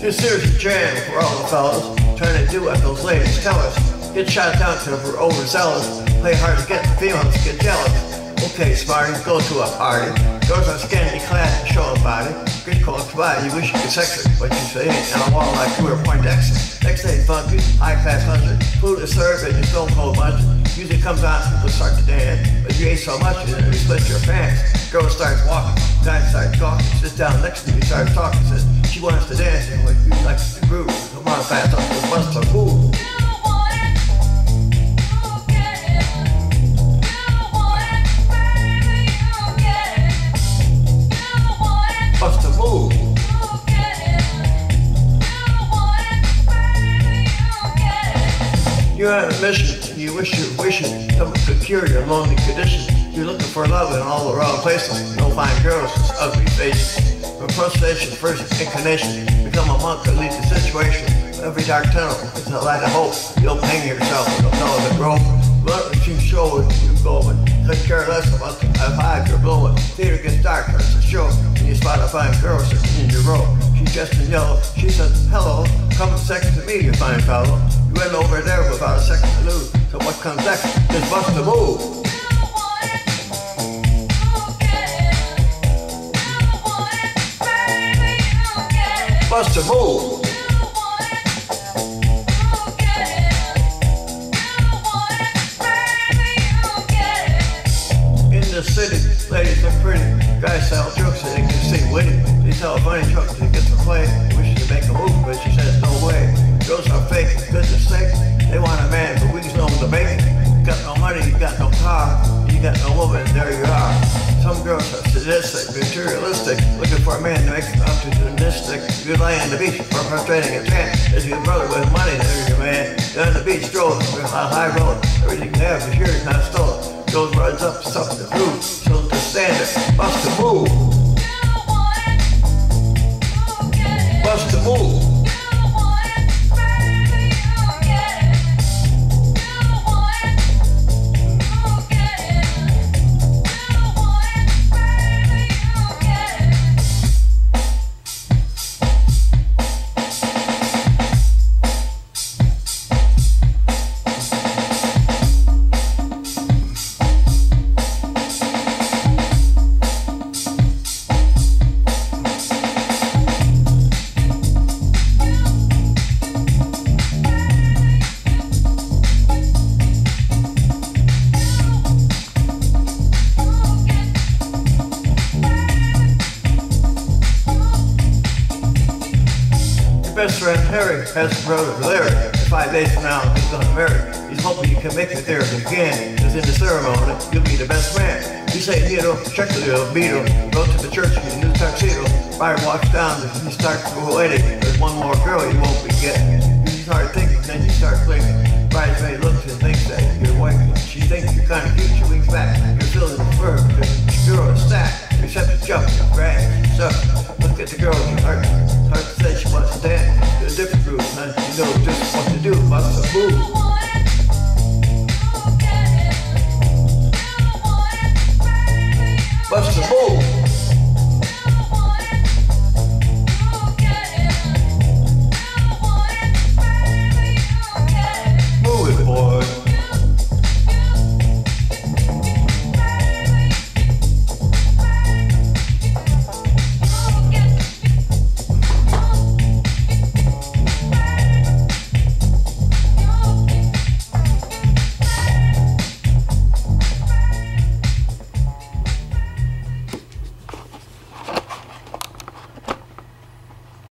Consider a jam for all the fellas trying to do what those ladies tell us. Get shot down because we're overzealous. Play hard to get the females get jealous. Okay, Smarty, go to a party. Girls are scantily clad and show a body. Good call by, you wish you could sex her, but you say ain't on a wall like you were Poindexter. Next day, funky, high class hundred. Food is served and you stone cold lunch. Music comes on, people start to dance. But you ate so much, you split your pants. Girl starts walking, starts talking. Down next to me, starts talking. Says she wants to dance, and like you like the groove. Come on, fast up. You're on a mission. You wish your wishes someone could cure your lonely condition. You're looking for love in all the wrong places. No fine girls, just ugly faces. From frustration, first inclination, become a monk that leads the situation. Every dark tunnel is a light of hope. You'll hang yourself with a fellow that rope. Let you show it, you going. Couldn't care less about the high you're blowing. Theater gets dark, starts to show. And you spot a fine girl sitting in your row. She's dressed in yellow. She says, hello, come second to me, you fine fellow. You went over there a to what comes next is bust a move. Bust a move. In the city, ladies are pretty. Guys sell jokes and they can see witty. They sell funny truck materialistic, looking for a man to make them opportunistic. You lie on the beach, or frustrating a tramp. There's your brother with money, there's your man. You're the beach strolling, on a high road. Everything you have is yours, not stolen. Goes runs up, something to prove. So to stand best friend Terry has a brother Larry. Five days from now, he's gonna marry. He's hoping you can make it there again, because in the ceremony, you'll be the best man. You say hero, check the little beetle, go to the church in a new tuxedo. Fire walks down, and you start wedding. There's one more girl you won't be getting. You start thinking, then you start thinking. Bridesmaid looks and thinks that your wife, she thinks you're kind of cute, she winks back. You're feeling the fur, you're a sack, you're set to jump, brag, so look at the girl know just what to do, bust a move. Bust a move.